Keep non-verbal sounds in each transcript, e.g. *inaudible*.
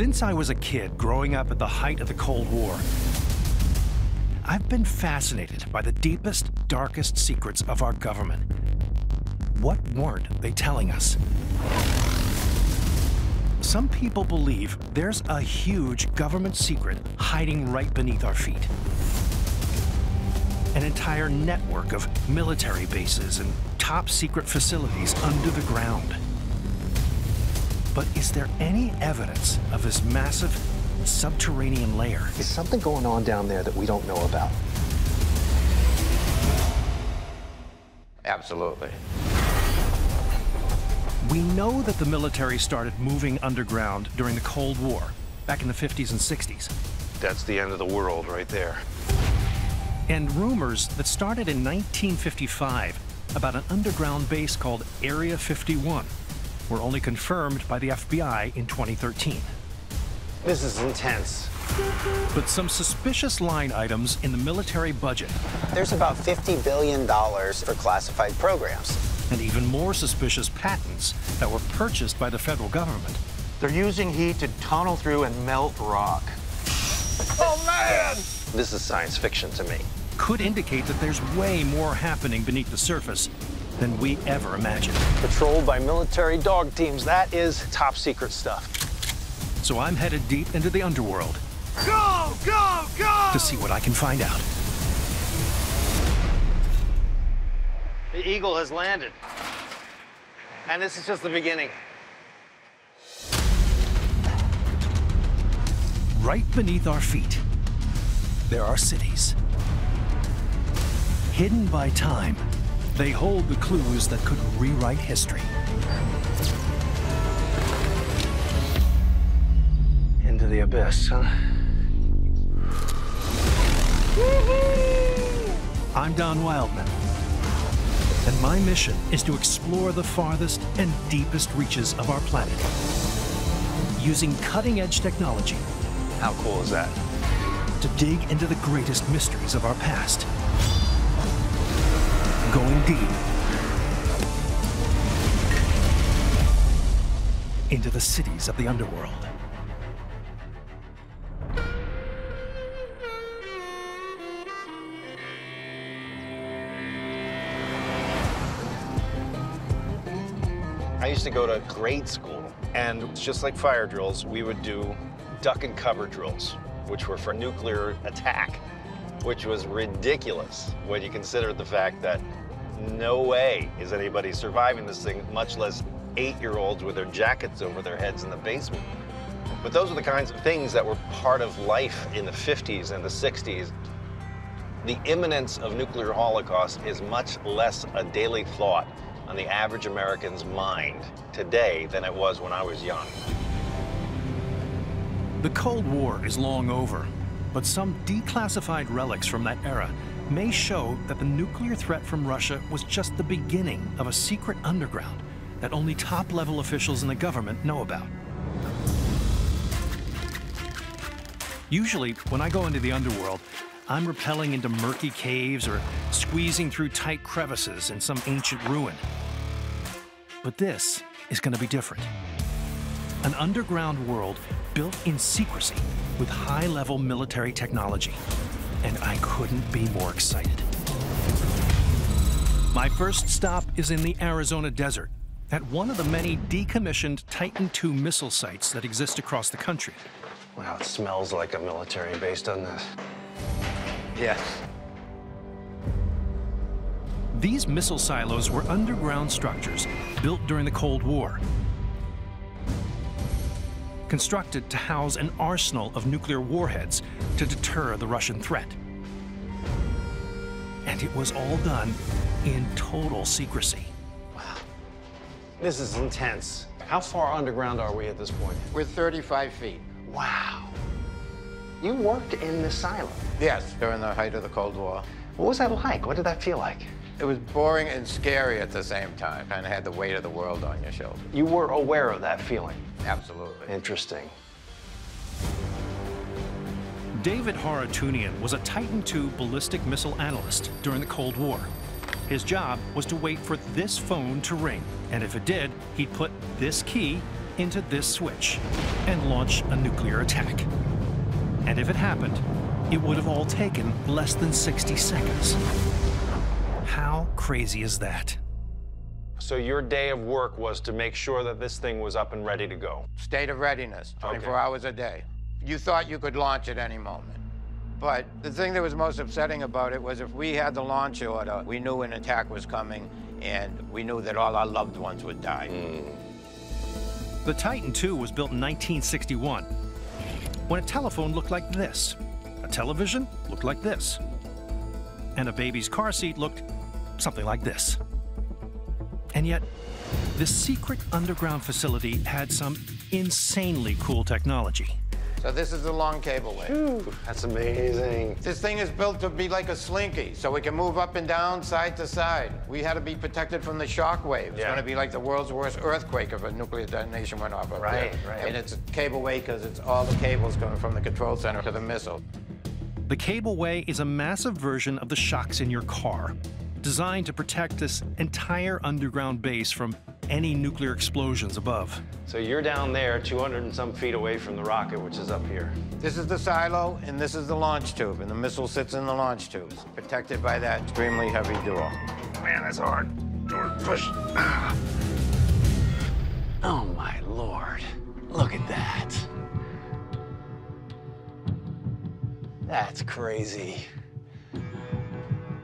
Since I was a kid growing up at the height of the Cold War, I've been fascinated by the deepest, darkest secrets of our government. What weren't they telling us? Some people believe there's a huge government secret hiding right beneath our feet. An entire network of military bases and top secret facilities under the ground. But is there any evidence of this massive subterranean layer? Is something going on down there that we don't know about? Absolutely. We know that the military started moving underground during the Cold War, back in the 50s and 60s. That's the end of the world right there. And rumors that started in 1955 about an underground base called Area 51 were only confirmed by the FBI in 2013. This is intense. But some suspicious line items in the military budget, There's about $50 billion for classified programs. and even more suspicious patents that were purchased by the federal government, They're using heat to tunnel through and melt rock. Oh, man! This is science fiction to me. could indicate that there's way more happening beneath the surface than we ever imagined. Patrolled by military dog teams. That is top secret stuff. So I'm headed deep into the underworld Go, go, go! to see what I can find out. The Eagle has landed. And this is just the beginning. Right beneath our feet, there are cities. Hidden by time, they hold the clues that could rewrite history. Into the abyss, huh? I'm Don Wildman, and my mission is to explore the farthest and deepest reaches of our planet using cutting edge technology How cool is that? to dig into the greatest mysteries of our past. Going deep into the cities of the underworld. I used to go to grade school, and just like fire drills, we would do duck and cover drills, which were for nuclear attack, which was ridiculous when you consider the fact that no way is anybody surviving this thing, much less eight-year-olds with their jackets over their heads in the basement. But those are the kinds of things that were part of life in the 50s and the 60s. The imminence of nuclear holocaust is much less a daily thought on the average American's mind today than it was when I was young. The Cold War is long over, but some declassified relics from that era may show that the nuclear threat from Russia was just the beginning of a secret underground that only top level officials in the government know about. Usually, when I go into the underworld, I'm rappelling into murky caves or squeezing through tight crevices in some ancient ruin. But this is going to be different. An underground world built in secrecy with high level military technology. And I couldn't be more excited. My first stop is in the Arizona desert at one of the many decommissioned Titan II missile sites that exist across the country. Wow, it smells like a military base, doesn't it? Yes. These missile silos were underground structures built during the Cold War, constructed to house an arsenal of nuclear warheads to deter the Russian threat. And it was all done in total secrecy. Wow. This is intense. How far underground are we at this point? We're 35 feet. Wow. You worked in the silo. Yes, during the height of the Cold War. What was that like? What did that feel like? It was boring and scary at the same time. Kind of had the weight of the world on your shoulders. You were aware of that feeling. Absolutely. Interesting. David Haratunian was a Titan II ballistic missile analyst during the Cold War. His job was to wait for this phone to ring, and if it did, he'd put this key into this switch and launch a nuclear attack. And if it happened, it would have all taken less than 60 seconds. How crazy is that? So your day of work was to make sure that this thing was up and ready to go. State of readiness, 24 Okay. hours a day. You thought you could launch at any moment. But the thing that was most upsetting about it was if we had the launch order, we knew an attack was coming, and we knew that all our loved ones would die. Hmm. The Titan II was built in 1961 when a telephone looked like this, a television looked like this, and a baby's car seat looked something like this. And yet, this secret underground facility had some insanely cool technology. So this is the long cableway. That's amazing. This thing is built to be like a slinky, so it can move up and down, side to side. We had to be protected from the shock wave. It's Yeah. going to be like the world's worst earthquake if a nuclear detonation went off up Right, there. right. And it's a cableway because it's all the cables coming from the control center to the missile. The cableway is a massive version of the shocks in your car, designed to protect this entire underground base from any nuclear explosions above. So you're down there 200 and some feet away from the rocket, which is up here. This is the silo, and this is the launch tube, and the missile sits in the launch tubes, protected by that extremely heavy door. Man, that's hard. Door push. *sighs* Oh my lord. Look at that. That's crazy.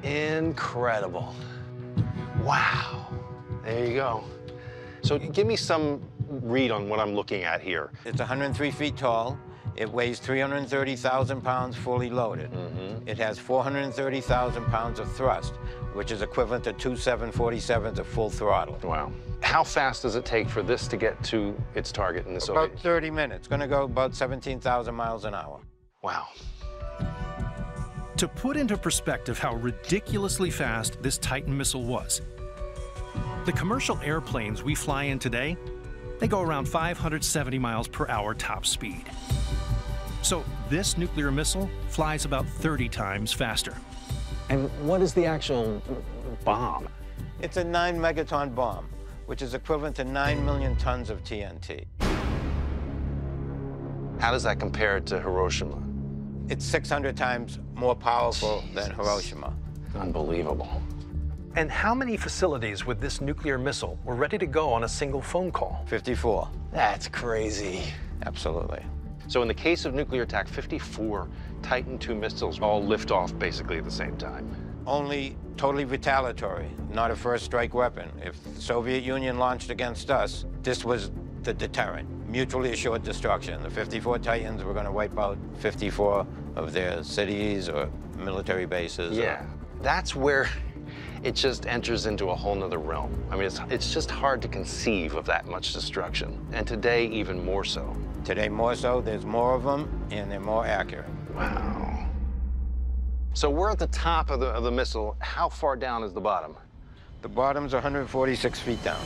Incredible. Wow. There you go. So give me some read on what I'm looking at here. It's 103 feet tall. It weighs 330,000 pounds fully loaded. Mm-hmm. It has 430,000 pounds of thrust, which is equivalent to two 747s at full throttle. Wow. How fast does it take for this to get to its target in the Soviet? About 30 minutes. Going to go about 17,000 miles an hour. Wow. To put into perspective how ridiculously fast this Titan missile was, the commercial airplanes we fly in today, they go around 570 miles per hour top speed. So this nuclear missile flies about 30 times faster. And what is the actual bomb? It's a 9 megaton bomb, which is equivalent to 9 million tons of TNT. How does that compare to Hiroshima? It's 600 times more powerful than Hiroshima. Unbelievable. And how many facilities with this nuclear missile were ready to go on a single phone call? 54. That's crazy. Absolutely. So in the case of nuclear attack, 54 Titan II missiles all lift off basically at the same time. only totally retaliatory, not a first strike weapon. If the Soviet Union launched against us, this was the deterrent, mutually assured destruction. The 54 Titans were going to wipe out 54 of their cities or military bases. or- Yeah. That's where it just enters into a whole nother realm. I mean, it's, it's just hard to conceive of that much destruction. And today, even more so. Today, more so, there's more of them, and they're more accurate. Wow. So we're at the top of the, of the missile. How far down is the bottom? The bottom's 146 feet down.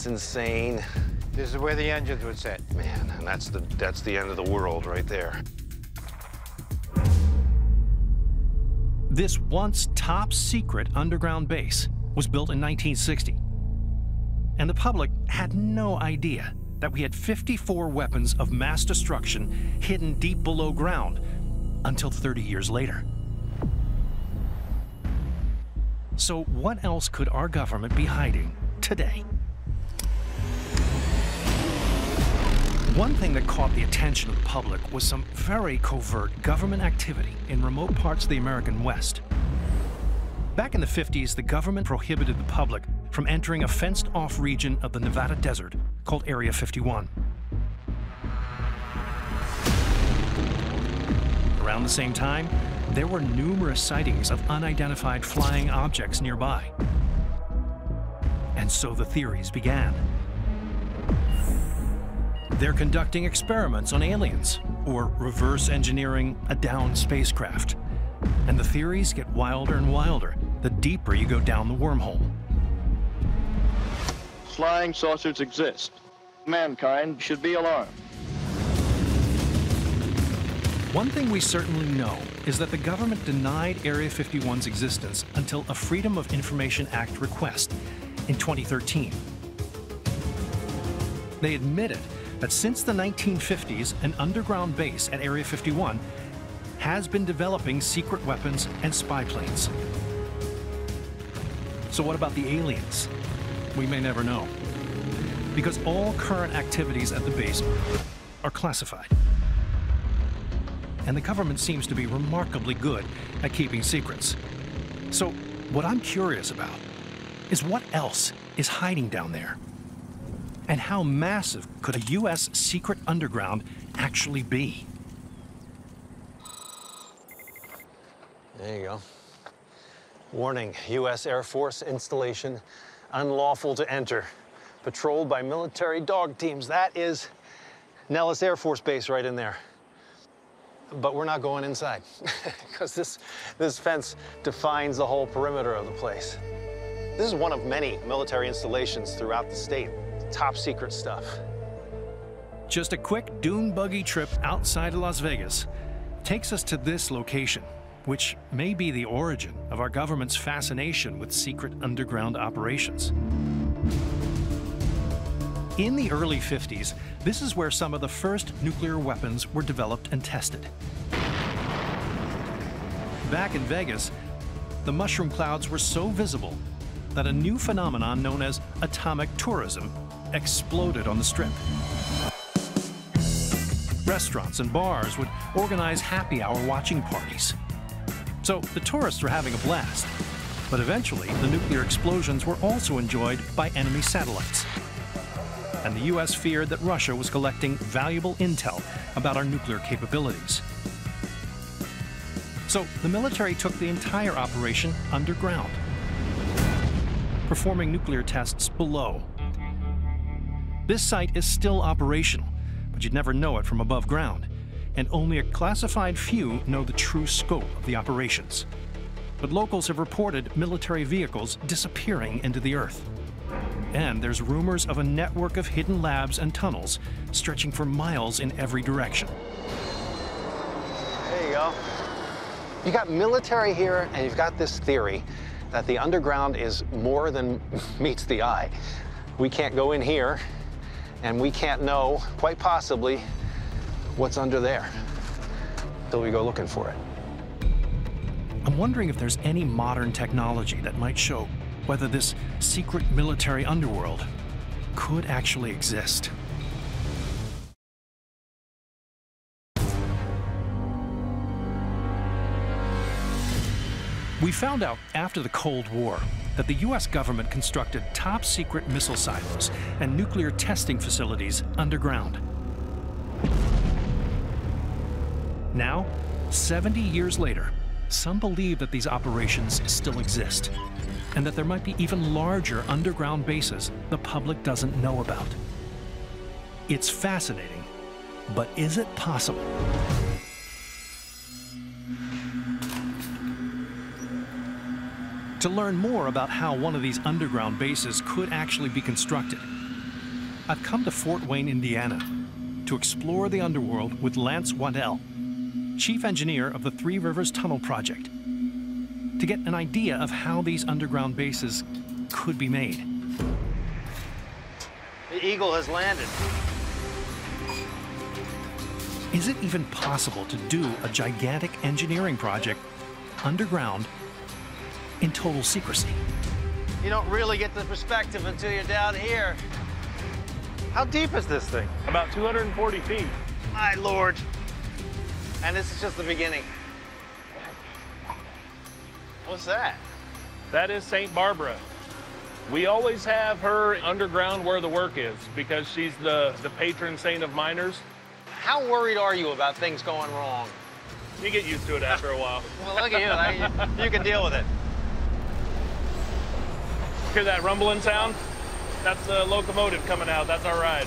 That's insane. This is where the engines would sit. Man, and that's the, that's the end of the world right there. This once top secret underground base was built in 1960. And the public had no idea that we had 54 weapons of mass destruction hidden deep below ground until 30 years later. So, what else could our government be hiding today? One thing that caught the attention of the public was some very covert government activity in remote parts of the American West. Back in the 50s, the government prohibited the public from entering a fenced off region of the Nevada desert called Area 51. Around the same time, there were numerous sightings of unidentified flying objects nearby. And so the theories began. They're conducting experiments on aliens or reverse engineering a downed spacecraft. And the theories get wilder and wilder the deeper you go down the wormhole. flying saucers exist. Mankind should be alarmed. One thing we certainly know is that the government denied Area 51's existence until a Freedom of Information Act request in 2013. They admitted that since the 1950s, an underground base at Area 51 has been developing secret weapons and spy planes. So, what about the aliens? We may never know. Because all current activities at the base are classified and the government seems to be remarkably good at keeping secrets. So, what I'm curious about is what else is hiding down there? And how massive could a U.S. secret underground actually be? There you go. Warning, U.S. Air Force installation unlawful to enter. Patrolled by military dog teams. That is Nellis Air Force Base right in there but we're not going inside *laughs* because this, this fence defines the whole perimeter of the place. This is one of many military installations throughout the state. Top secret stuff. Just a quick dune buggy trip outside of Las Vegas takes us to this location, which may be the origin of our government's fascination with secret underground operations. In the early 50s, this is where some of the first nuclear weapons were developed and tested. Back in Vegas, the mushroom clouds were so visible that a new phenomenon known as atomic tourism exploded on the strip. Restaurants and bars would organize happy hour watching parties. So the tourists were having a blast. But eventually, the nuclear explosions were also enjoyed by enemy satellites and the U.S. feared that Russia was collecting valuable intel about our nuclear capabilities. So the military took the entire operation underground, performing nuclear tests below. This site is still operational, but you'd never know it from above ground, and only a classified few know the true scope of the operations. But locals have reported military vehicles disappearing into the earth. And there's rumors of a network of hidden labs and tunnels stretching for miles in every direction. There you go. You got military here, and you've got this theory that the underground is more than *laughs* meets the eye. We can't go in here, and we can't know, quite possibly, what's under there until we go looking for it. I'm wondering if there's any modern technology that might show whether this secret military underworld could actually exist. We found out after the Cold War that the U.S. government constructed top secret missile silos and nuclear testing facilities underground. Now, 70 years later, some believe that these operations still exist and that there might be even larger underground bases the public doesn't know about. It's fascinating, but is it possible? To learn more about how one of these underground bases could actually be constructed, I've come to Fort Wayne, Indiana, to explore the underworld with Lance Waddell, chief engineer of the Three Rivers Tunnel Project to get an idea of how these underground bases could be made. The Eagle has landed. Is it even possible to do a gigantic engineering project underground in total secrecy? You don't really get the perspective until you're down here. How deep is this thing? About 240 feet. My lord. And this is just the beginning. What's that? That is St. Barbara. We always have her underground where the work is because she's the, the patron saint of miners. How worried are you about things going wrong? You get used to it after a while. well, look at you. I, you can deal with it. Hear that rumbling sound? That's the locomotive coming out. That's our ride.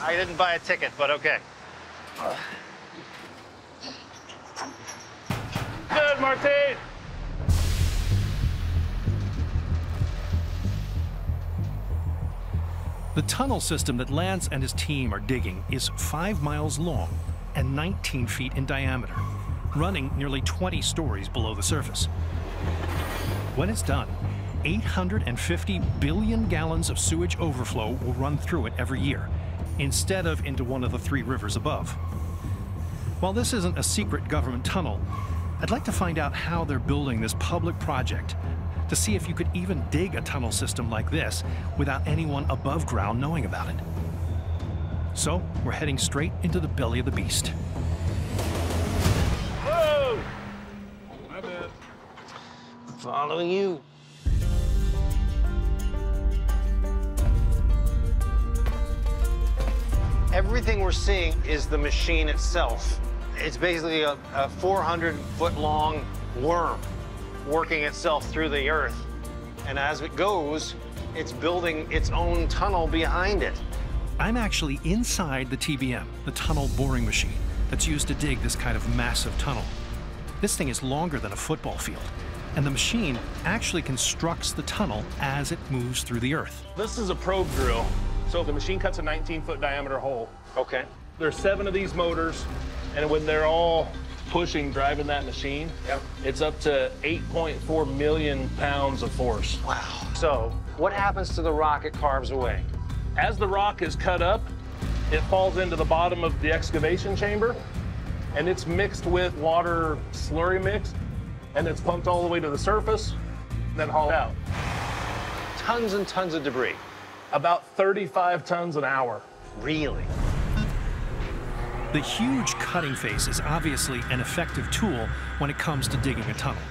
I didn't buy a ticket, but okay. Good, Martine. The tunnel system that Lance and his team are digging is five miles long and 19 feet in diameter, running nearly 20 stories below the surface. When it's done, 850 billion gallons of sewage overflow will run through it every year, instead of into one of the three rivers above. While this isn't a secret government tunnel, I'd like to find out how they're building this public project to see if you could even dig a tunnel system like this without anyone above ground knowing about it. So, we're heading straight into the belly of the beast. Following you. Everything we're seeing is the machine itself. It's basically a, a 400 foot long worm working itself through the earth. And as it goes, it's building its own tunnel behind it. I'm actually inside the TBM, the tunnel boring machine that's used to dig this kind of massive tunnel. This thing is longer than a football field, and the machine actually constructs the tunnel as it moves through the earth. This is a probe drill. So the machine cuts a 19 foot diameter hole. Okay. There's seven of these motors, and when they're all pushing, driving that machine, Yep. it's up to 8.4 million pounds of force. Wow. So, what happens to the rock it carves away? As the rock is cut up, it falls into the bottom of the excavation chamber, and it's mixed with water slurry mix, and it's pumped all the way to the surface, then hauled out. Tons and tons of debris. About 35 tons an hour. Really? The huge cutting face is obviously an effective tool when it comes to digging a tunnel.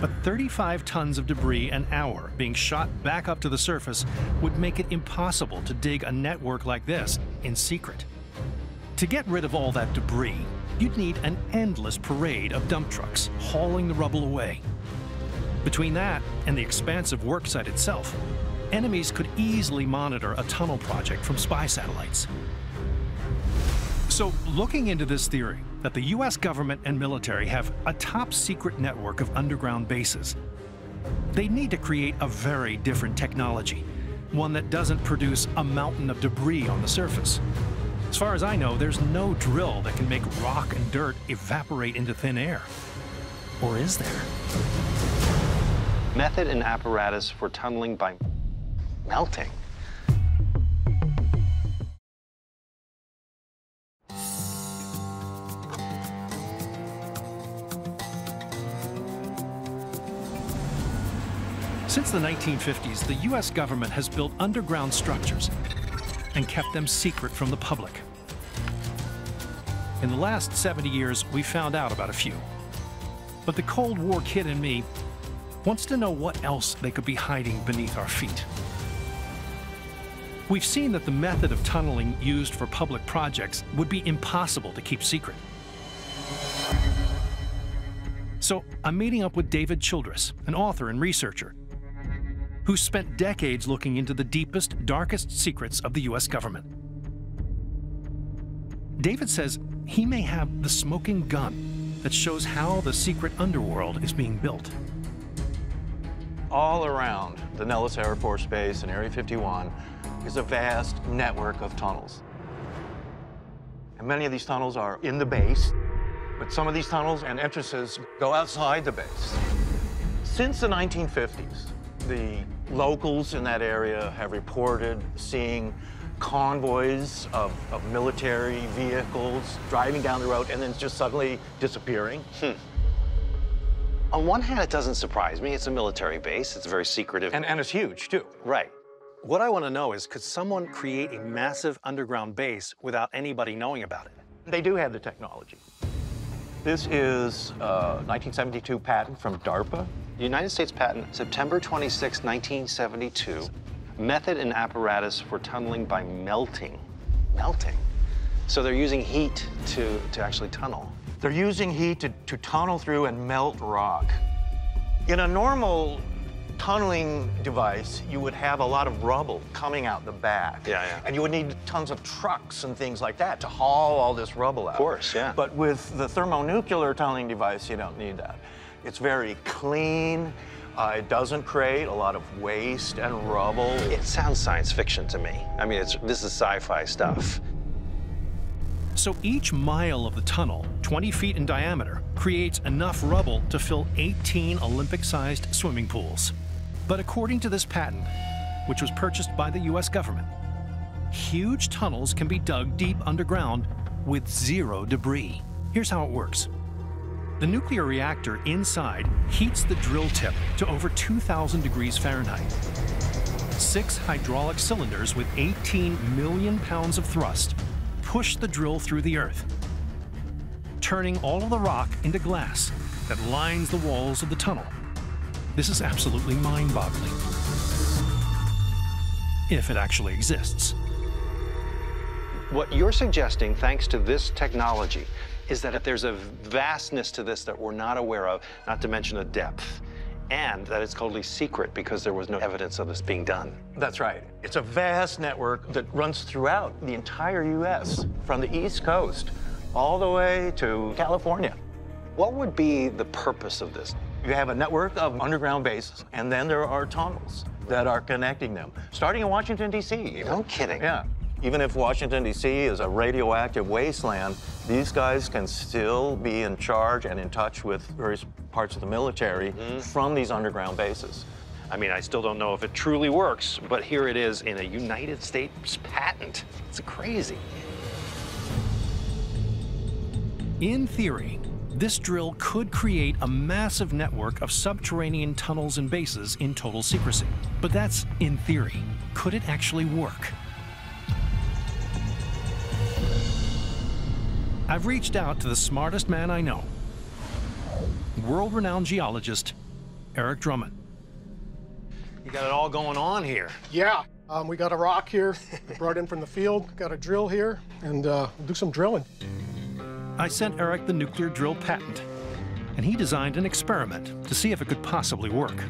But 35 tons of debris an hour being shot back up to the surface would make it impossible to dig a network like this in secret. To get rid of all that debris, you'd need an endless parade of dump trucks hauling the rubble away. Between that and the expansive worksite itself, enemies could easily monitor a tunnel project from spy satellites. So, looking into this theory that the US government and military have a top secret network of underground bases, they need to create a very different technology, one that doesn't produce a mountain of debris on the surface. As far as I know, there's no drill that can make rock and dirt evaporate into thin air. Or is there? Method and apparatus for tunneling by melting. Since the 1950s, the US government has built underground structures and kept them secret from the public. In the last 70 years, we found out about a few. But the Cold War kid in me wants to know what else they could be hiding beneath our feet. We've seen that the method of tunneling used for public projects would be impossible to keep secret. So I'm meeting up with David Childress, an author and researcher, who spent decades looking into the deepest, darkest secrets of the US government. David says he may have the smoking gun that shows how the secret underworld is being built. All around the Nellis Air Force Base and Area 51 is a vast network of tunnels. And many of these tunnels are in the base, but some of these tunnels and entrances go outside the base. Since the 1950s, the locals in that area have reported seeing convoys of, of military vehicles driving down the road and then just suddenly disappearing. Hmm. On one hand, it doesn't surprise me. It's a military base. It's very secretive. And, and it's huge, too. right. What I want to know is, could someone create a massive underground base without anybody knowing about it? They do have the technology. This is a 1972 patent from DARPA. United States patent, September 26, 1972. Method and apparatus for tunneling by melting. Melting. So they're using heat to, to actually tunnel. They're using heat to, to tunnel through and melt rock. In a normal tunneling device, you would have a lot of rubble coming out the back. Yeah, yeah. And you would need tons of trucks and things like that to haul all this rubble out. Of course, yeah. But with the thermonuclear tunneling device, you don't need that. It's very clean. Uh, it doesn't create a lot of waste and rubble. It sounds science fiction to me. I mean, it's, this is sci-fi stuff. So each mile of the tunnel, 20 feet in diameter, creates enough rubble to fill 18 Olympic-sized swimming pools. But according to this patent, which was purchased by the US government, huge tunnels can be dug deep underground with zero debris. Here's how it works. The nuclear reactor inside heats the drill tip to over 2,000 degrees Fahrenheit. Six hydraulic cylinders with 18 million pounds of thrust push the drill through the earth, turning all of the rock into glass that lines the walls of the tunnel. This is absolutely mind-boggling. If it actually exists. What you're suggesting, thanks to this technology, is that if there's a vastness to this that we're not aware of, not to mention a depth, and that it's totally secret because there was no evidence of this being done. That's right. It's a vast network that runs throughout the entire U.S., from the East Coast all the way to California. What would be the purpose of this? You have a network of underground bases, and then there are tunnels that are connecting them, starting in Washington, D.C. No kidding. Yeah. Even if Washington, D.C. is a radioactive wasteland, these guys can still be in charge and in touch with various parts of the military mm-hmm. from these underground bases. I mean, I still don't know if it truly works, but here it is in a United States patent. It's crazy. In theory, this drill could create a massive network of subterranean tunnels and bases in total secrecy. But that's in theory. Could it actually work? I've reached out to the smartest man I know, world-renowned geologist Eric Drummond. You got it all going on here. Yeah. Um, we got a rock here, brought in from the field, got a drill here, and uh, we'll do some drilling. I sent Eric the nuclear drill patent, and he designed an experiment to see if it could possibly work.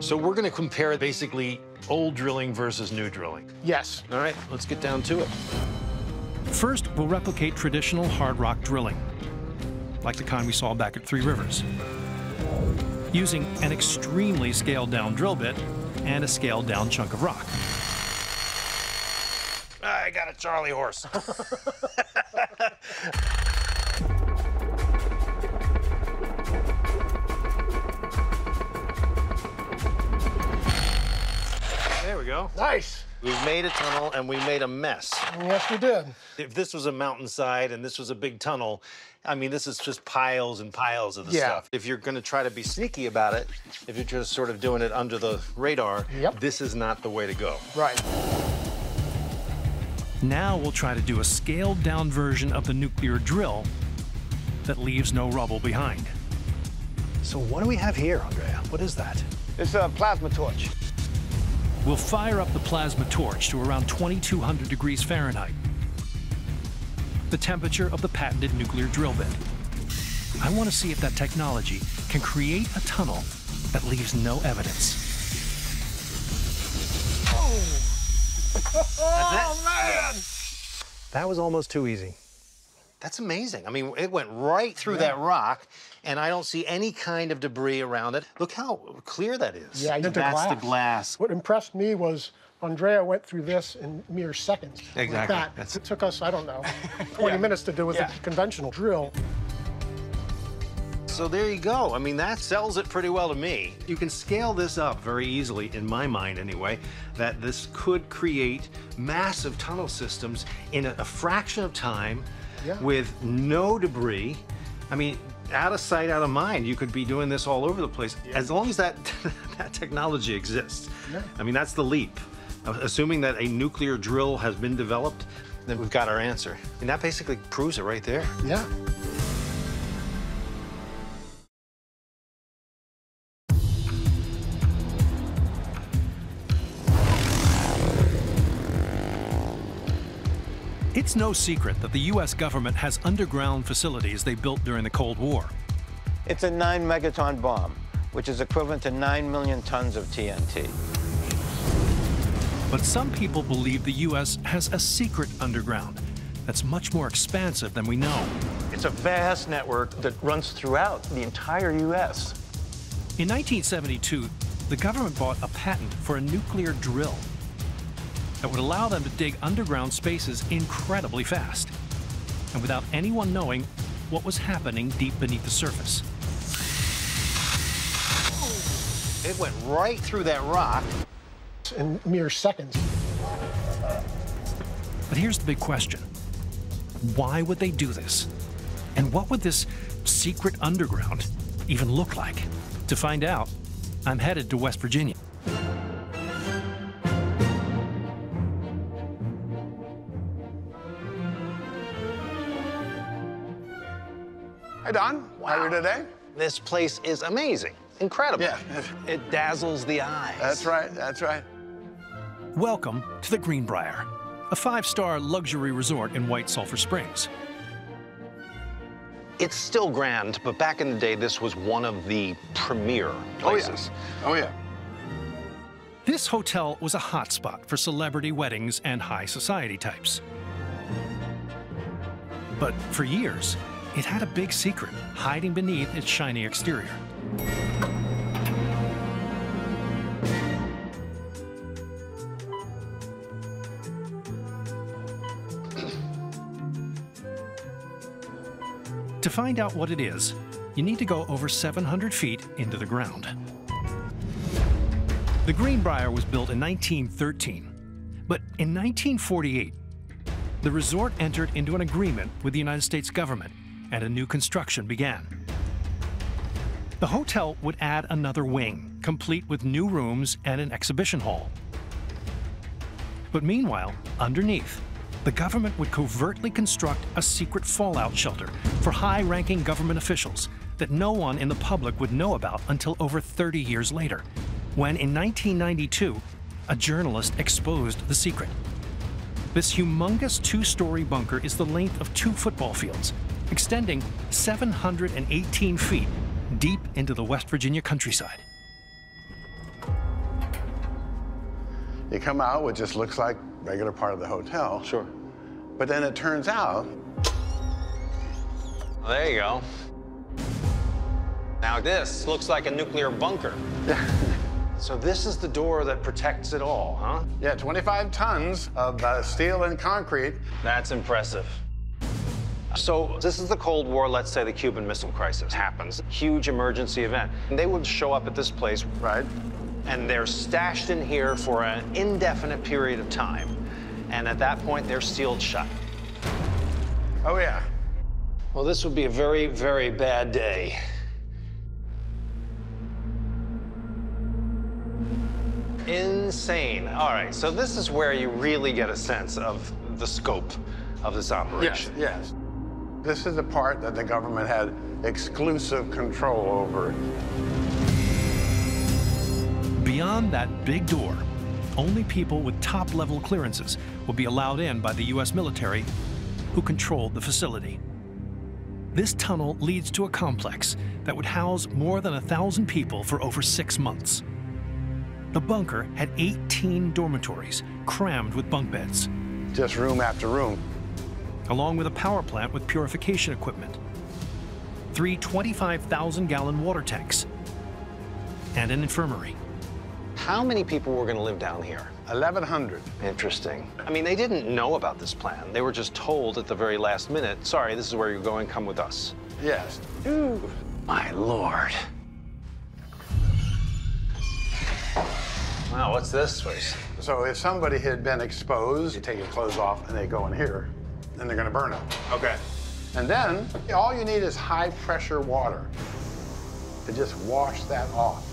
So we're going to compare basically old drilling versus new drilling. Yes. All right, let's get down to it. First, we'll replicate traditional hard rock drilling, like the kind we saw back at Three Rivers, using an extremely scaled down drill bit and a scaled down chunk of rock. I got a Charlie horse. *laughs* there we go. Nice. We've made a tunnel and we made a mess. Yes, we did. If this was a mountainside and this was a big tunnel, I mean, this is just piles and piles of the yeah. stuff. If you're going to try to be sneaky about it, if you're just sort of doing it under the radar, yep. this is not the way to go. Right. Now we'll try to do a scaled down version of the nuclear drill that leaves no rubble behind. So what do we have here, Andrea? What is that? It's a plasma torch. We'll fire up the plasma torch to around 2200 degrees Fahrenheit, the temperature of the patented nuclear drill bit. I want to see if that technology can create a tunnel that leaves no evidence. Oh, oh man! That was almost too easy. That's amazing. I mean, it went right through yeah. that rock, and I don't see any kind of debris around it. Look how clear that is. Yeah, that's glass. the glass. What impressed me was Andrea went through this in mere seconds. Exactly. Like that. It took us, I don't know, *laughs* 20 yeah. minutes to do with yeah. a conventional drill. So there you go. I mean, that sells it pretty well to me. You can scale this up very easily, in my mind anyway, that this could create massive tunnel systems in a, a fraction of time yeah. with no debris. I mean, out of sight, out of mind. You could be doing this all over the place yeah. as long as that *laughs* that technology exists. Yeah. I mean, that's the leap. Uh, assuming that a nuclear drill has been developed, then we've got our answer. And that basically proves it right there. Yeah. It's no secret that the U.S. government has underground facilities they built during the Cold War. It's a nine megaton bomb, which is equivalent to nine million tons of TNT. But some people believe the U.S. has a secret underground that's much more expansive than we know. It's a vast network that runs throughout the entire U.S. In 1972, the government bought a patent for a nuclear drill that would allow them to dig underground spaces incredibly fast and without anyone knowing what was happening deep beneath the surface. It went right through that rock. In mere seconds. But here's the big question why would they do this? And what would this secret underground even look like? To find out, I'm headed to West Virginia. Hi, Don. How are you today? This place is amazing. Incredible. Yeah. It dazzles the eyes. That's right. That's right. Welcome to the Greenbrier, a five star luxury resort in White Sulphur Springs. It's still grand, but back in the day, this was one of the premier places. Oh, yeah. Oh, yeah. This hotel was a hotspot for celebrity weddings and high society types. But for years, it had a big secret hiding beneath its shiny exterior. To find out what it is, you need to go over 700 feet into the ground. The Greenbrier was built in 1913, but in 1948, the resort entered into an agreement with the United States government and a new construction began. The hotel would add another wing, complete with new rooms and an exhibition hall. But meanwhile, underneath, the government would covertly construct a secret fallout shelter for high ranking government officials that no one in the public would know about until over 30 years later, when in 1992, a journalist exposed the secret. This humongous two story bunker is the length of two football fields, extending 718 feet deep into the West Virginia countryside. You come out, what just looks like regular part of the hotel. Sure. But then it turns out There you go. Now this looks like a nuclear bunker. *laughs* so this is the door that protects it all, huh? Yeah, 25 tons of uh, steel and concrete. That's impressive. So this is the Cold War, let's say the Cuban Missile Crisis happens. Huge emergency event. And they would show up at this place. Right. And they're stashed in here for an indefinite period of time. And at that point, they're sealed shut. Oh, yeah. Well, this would be a very, very bad day. Insane. All right, so this is where you really get a sense of the scope of this operation. Yes, yes. This is the part that the government had exclusive control over. Beyond that big door, only people with top level clearances will be allowed in by the U.S. military who controlled the facility. This tunnel leads to a complex that would house more than a thousand people for over six months. The bunker had 18 dormitories crammed with bunk beds. Just room after room. Along with a power plant with purification equipment, three 25,000 gallon water tanks, and an infirmary. How many people were going to live down here? 1,100. Interesting. I mean, they didn't know about this plan. They were just told at the very last minute, sorry, this is where you're going, come with us. Yes. Ooh, my lord. Wow, what's this place? So if somebody had been exposed, you take your clothes off and they go in here, and they're gonna burn them. Okay. And then all you need is high pressure water to just wash that off.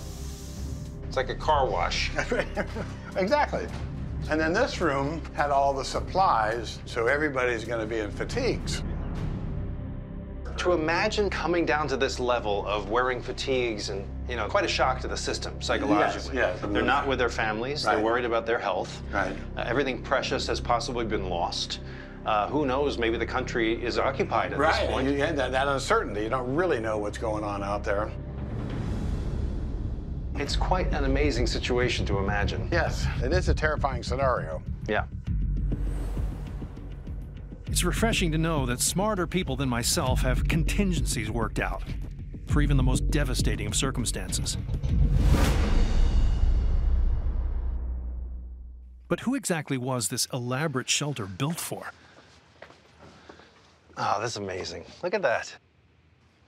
It's like a car wash. *laughs* exactly. And then this room had all the supplies, so everybody's gonna be in fatigues. To imagine coming down to this level of wearing fatigues and, you know, quite a shock to the system psychologically. Yes, yes. They're not with their families. They're worried about their health. Right. Uh, everything precious has possibly been lost. Uh, who knows? Maybe the country is occupied at this point. You- yeah, that, that uncertainty. You don't really know what's going on out there. It's quite an amazing situation to imagine. Yes, it is a terrifying scenario. Yeah. It's refreshing to know that smarter people than myself have contingencies worked out. for even the most devastating of circumstances. But who exactly was this elaborate shelter built for? Ah, oh, this is amazing. Look at that.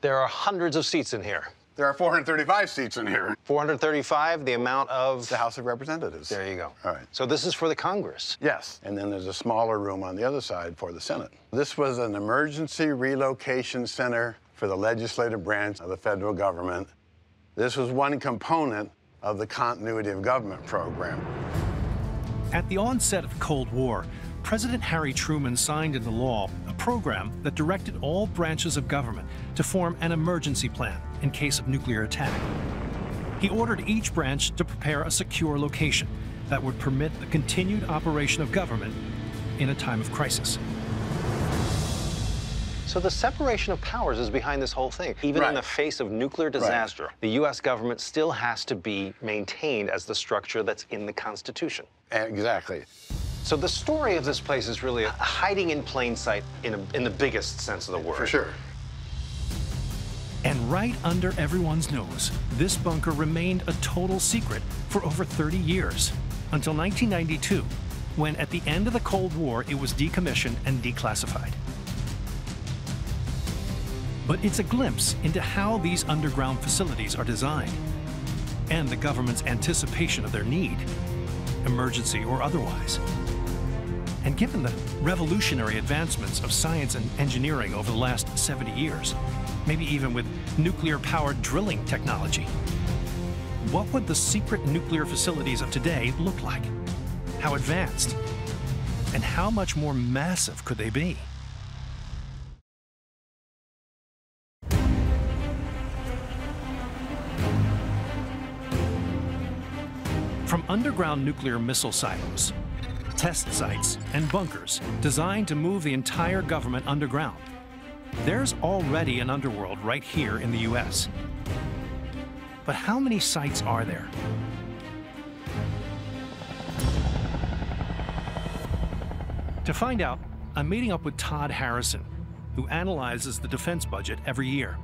There are hundreds of seats in here. There are 435 seats in here. 435, the amount of... The House of Representatives. There you go. All right. So this is for the Congress? Yes. And then there's a smaller room on the other side for the Senate. This was an emergency relocation center for the legislative branch of the federal government. This was one component of the continuity of government program. At the onset of the Cold War, President Harry Truman signed into law a program that directed all branches of government to form an emergency plan in case of nuclear attack. He ordered each branch to prepare a secure location that would permit the continued operation of government in a time of crisis. So the separation of powers is behind this whole thing. Even Right. in the face of nuclear disaster, the U.S. government still has to be maintained as the structure that's in the Constitution. Exactly. So the story of this place is really hiding in plain sight in, a, in the biggest sense of the word. For sure. And right under everyone's nose, this bunker remained a total secret for over 30 years, until 1992, when at the end of the Cold War it was decommissioned and declassified. But it's a glimpse into how these underground facilities are designed, and the government's anticipation of their need, emergency or otherwise. And given the revolutionary advancements of science and engineering over the last 70 years, maybe even with nuclear powered drilling technology, what would the secret nuclear facilities of today look like? How advanced? And how much more massive could they be? Underground nuclear missile silos, test sites, and bunkers designed to move the entire government underground, there's already an underworld right here in the US. But how many sites are there? To find out, I'm meeting up with Todd Harrison, who analyzes the defense budget every year.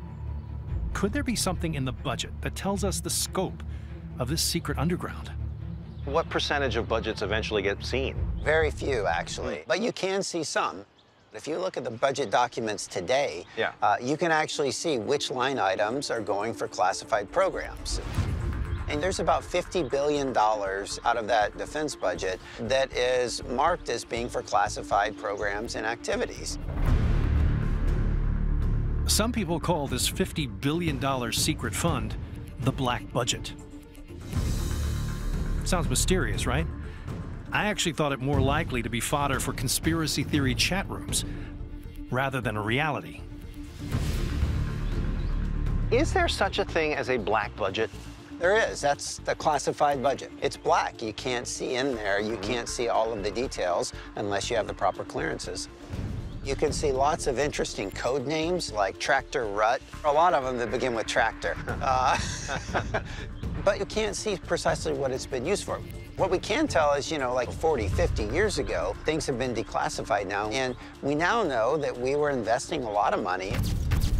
Could there be something in the budget that tells us the scope of this secret underground? What percentage of budgets eventually get seen? Very few, actually. But you can see some. If you look at the budget documents today, Yeah. uh, you can actually see which line items are going for classified programs. And there's about $50 billion out of that defense budget that is marked as being for classified programs and activities. Some people call this $50 billion secret fund the black budget. Sounds mysterious, right? I actually thought it more likely to be fodder for conspiracy theory chat rooms rather than a reality. Is there such a thing as a black budget? There is. That's the classified budget. It's black. You can't see in there. You can't see all of the details unless you have the proper clearances. You can see lots of interesting code names like Tractor Rut. A lot of them that begin with tractor. *laughs* *laughs* *laughs* Uh, but you can't see precisely what it's been used for. What we can tell is, you know, like 40, 50 years ago, things have been declassified now, and we now know that we were investing a lot of money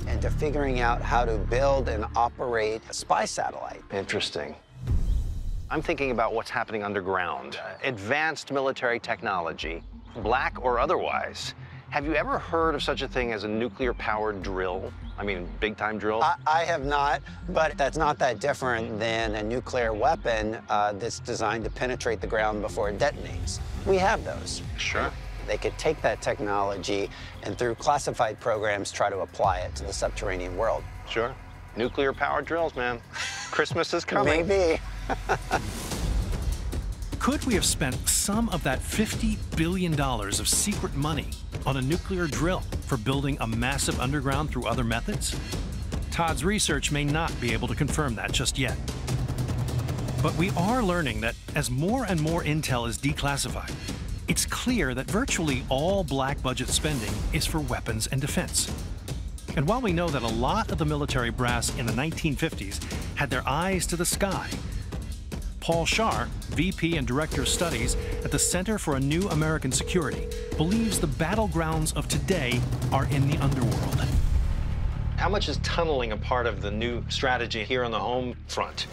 into figuring out how to build and operate a spy satellite. Interesting. I'm thinking about what's happening underground. Advanced military technology, black or otherwise. Have you ever heard of such a thing as a nuclear powered drill? I mean, big time drill? I, I have not, but that's not that different than a nuclear weapon uh, that's designed to penetrate the ground before it detonates. We have those. Sure. They could take that technology and through classified programs try to apply it to the subterranean world. Sure. Nuclear powered drills, man. Christmas is coming. Maybe. *laughs* Could we have spent some of that $50 billion of secret money on a nuclear drill for building a massive underground through other methods? Todd's research may not be able to confirm that just yet. But we are learning that as more and more intel is declassified, it's clear that virtually all black budget spending is for weapons and defense. And while we know that a lot of the military brass in the 1950s had their eyes to the sky, Paul Scharre, VP and Director of Studies at the Center for a New American Security, believes the battlegrounds of today are in the underworld. How much is tunneling a part of the new strategy here on the home front?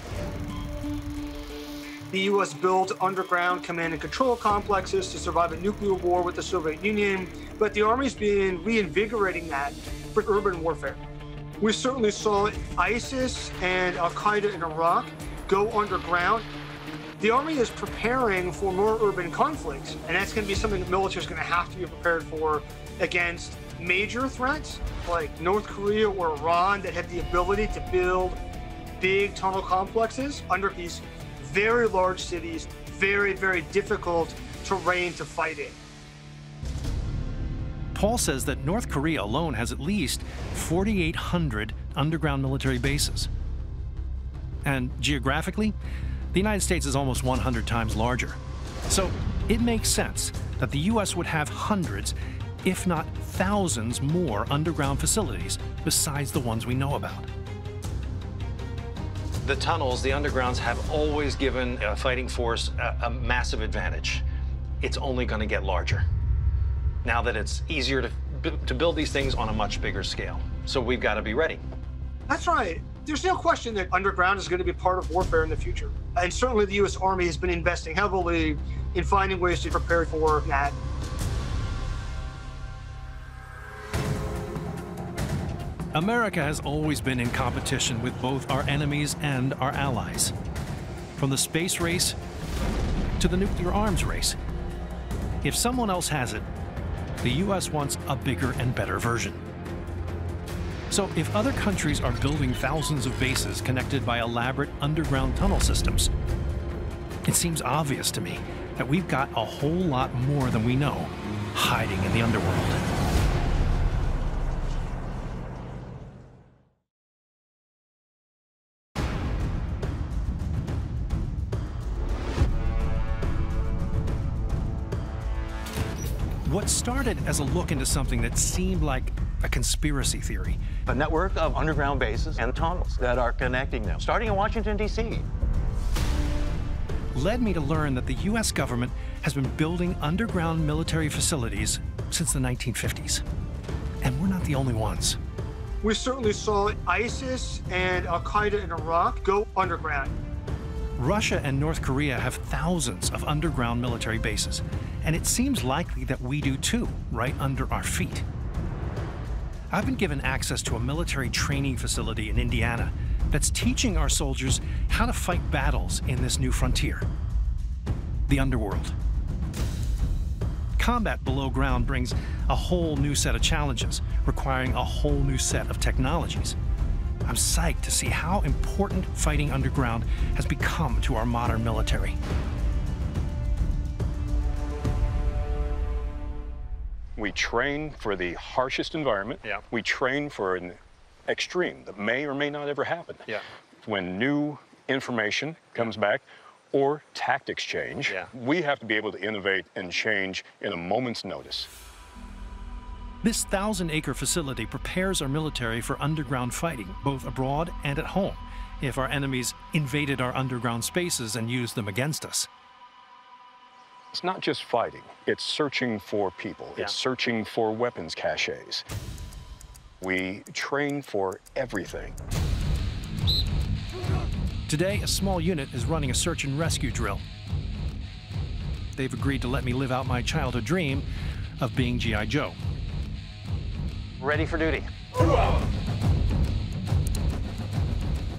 The U.S. built underground command and control complexes to survive a nuclear war with the Soviet Union, but the Army's been reinvigorating that for urban warfare. We certainly saw ISIS and Al Qaeda in Iraq go underground. The Army is preparing for more urban conflicts, and that's going to be something the military is going to have to be prepared for against major threats like North Korea or Iran that have the ability to build big tunnel complexes under these very large cities, very, very difficult terrain to fight in. Paul says that North Korea alone has at least 4,800 underground military bases. And geographically, the United States is almost 100 times larger. So it makes sense that the U.S. would have hundreds, if not thousands, more underground facilities besides the ones we know about. The tunnels, the undergrounds, have always given a fighting force a, a massive advantage. It's only going to get larger now that it's easier to, to build these things on a much bigger scale. So we've got to be ready. That's right. There's no question that underground is going to be part of warfare in the future. And certainly the U.S. Army has been investing heavily in finding ways to prepare for that. America has always been in competition with both our enemies and our allies. From the space race to the nuclear arms race. If someone else has it, the US wants a bigger and better version. So if other countries are building thousands of bases connected by elaborate underground tunnel systems, it seems obvious to me that we've got a whole lot more than we know hiding in the underworld. What started as a look into something that seemed like a conspiracy theory. A network of underground bases and tunnels that are connecting them, starting in Washington, D.C. Led me to learn that the U.S. government has been building underground military facilities since the 1950s. And we're not the only ones. We certainly saw ISIS and Al Qaeda in Iraq go underground. Russia and North Korea have thousands of underground military bases, and it seems likely that we do too, right under our feet. I've been given access to a military training facility in Indiana that's teaching our soldiers how to fight battles in this new frontier the underworld. Combat below ground brings a whole new set of challenges, requiring a whole new set of technologies. I'm psyched to see how important fighting underground has become to our modern military. We train for the harshest environment. Yeah. We train for an extreme that may or may not ever happen. Yeah. When new information comes back or tactics change, Yeah. we have to be able to innovate and change in a moment's notice. This thousand acre facility prepares our military for underground fighting, both abroad and at home, if our enemies invaded our underground spaces and used them against us. It's not just fighting, it's searching for people, Yeah. it's searching for weapons caches. We train for everything. Today, a small unit is running a search and rescue drill. They've agreed to let me live out my childhood dream of being G.I. Joe. Ready for duty.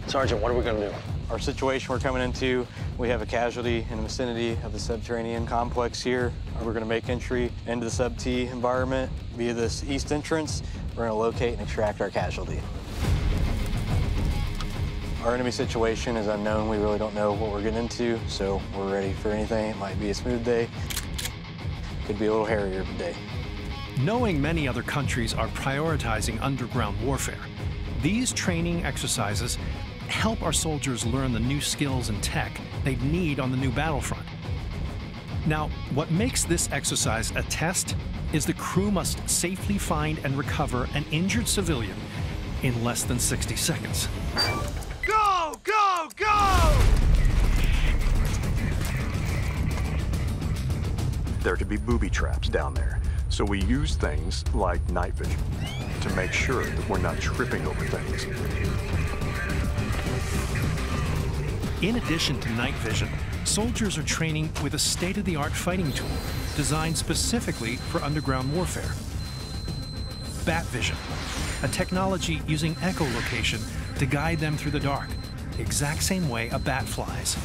Sergeant, what are we going to do? Our situation we're coming into, we have a casualty in the vicinity of the subterranean complex here. Uh, we're going to make entry into the sub-T environment via this east entrance. We're going to locate and extract our casualty. Our enemy situation is unknown. We really don't know what we're getting into, so we're ready for anything. It might be a smooth day. Could be a little hairier of a day. Knowing many other countries are prioritizing underground warfare, these training exercises help our soldiers learn the new skills and tech they need on the new battlefront. Now, what makes this exercise a test is the crew must safely find and recover an injured civilian in less than 60 seconds. Go, go, go! There could be booby traps down there, so we use things like night vision to make sure that we're not tripping over things. In addition to night vision, soldiers are training with a state-of-the-art fighting tool designed specifically for underground warfare. Bat vision, a technology using echolocation to guide them through the dark, the exact same way a bat flies.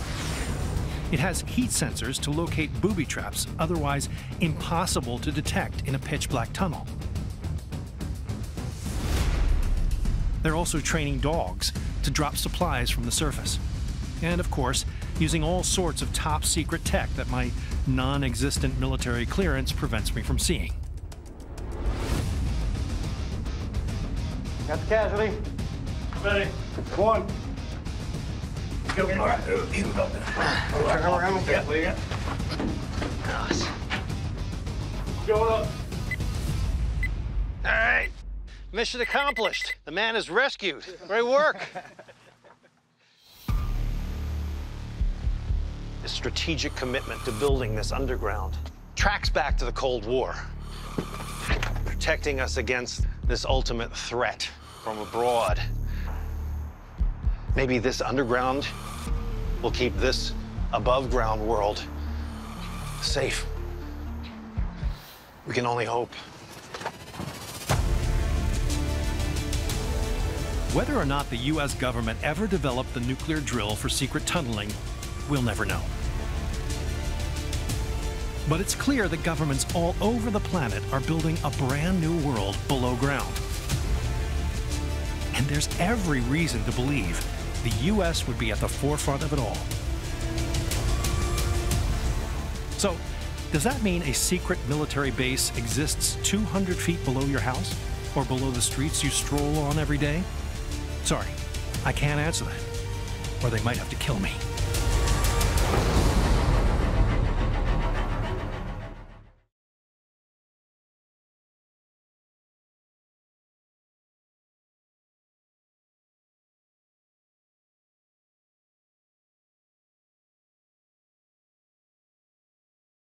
It has heat sensors to locate booby traps otherwise impossible to detect in a pitch black tunnel. They're also training dogs to drop supplies from the surface. And of course, using all sorts of top secret tech that my non existent military clearance prevents me from seeing. Got the casualty. Ready. One. Go. All right. Oh, you can go. Turn around. Yeah, what do you got? Going up. All right. Mission accomplished. The man is rescued. Great work. *laughs* the strategic commitment to building this underground tracks back to the Cold War, protecting us against this ultimate threat from abroad. Maybe this underground will keep this above ground world safe. We can only hope. Whether or not the US government ever developed the nuclear drill for secret tunneling, we'll never know. But it's clear that governments all over the planet are building a brand new world below ground. And there's every reason to believe the US would be at the forefront of it all. So, does that mean a secret military base exists 200 feet below your house? Or below the streets you stroll on every day? Sorry, I can't answer that. Or they might have to kill me.